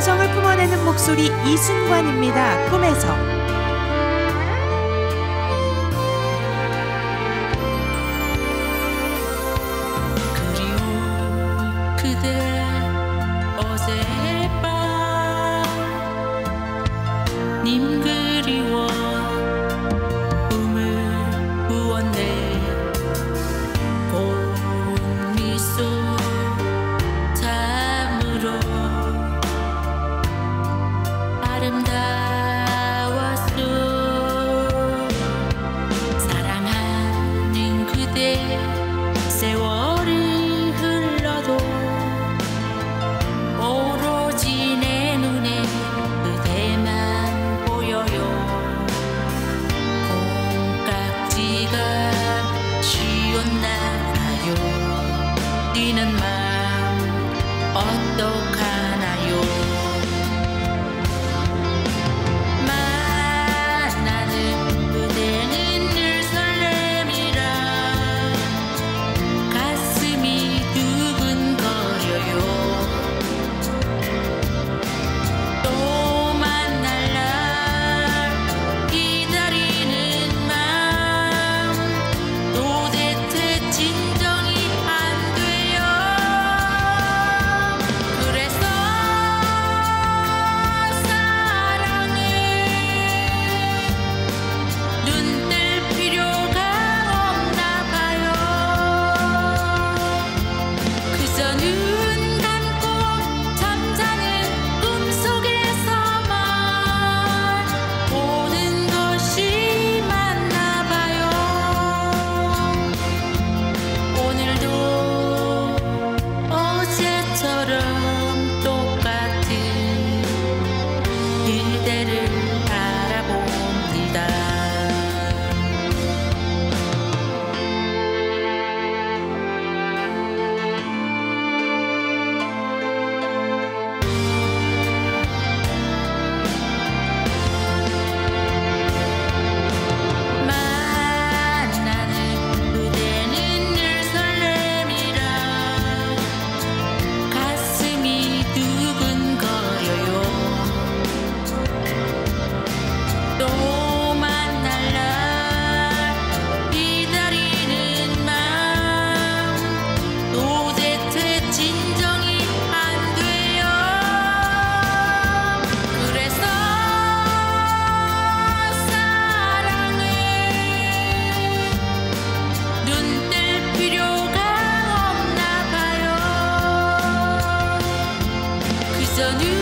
감성을 품어내는 목소리 이순관입니다. 꿈에서. 그리운 그대 어제 bienvenue.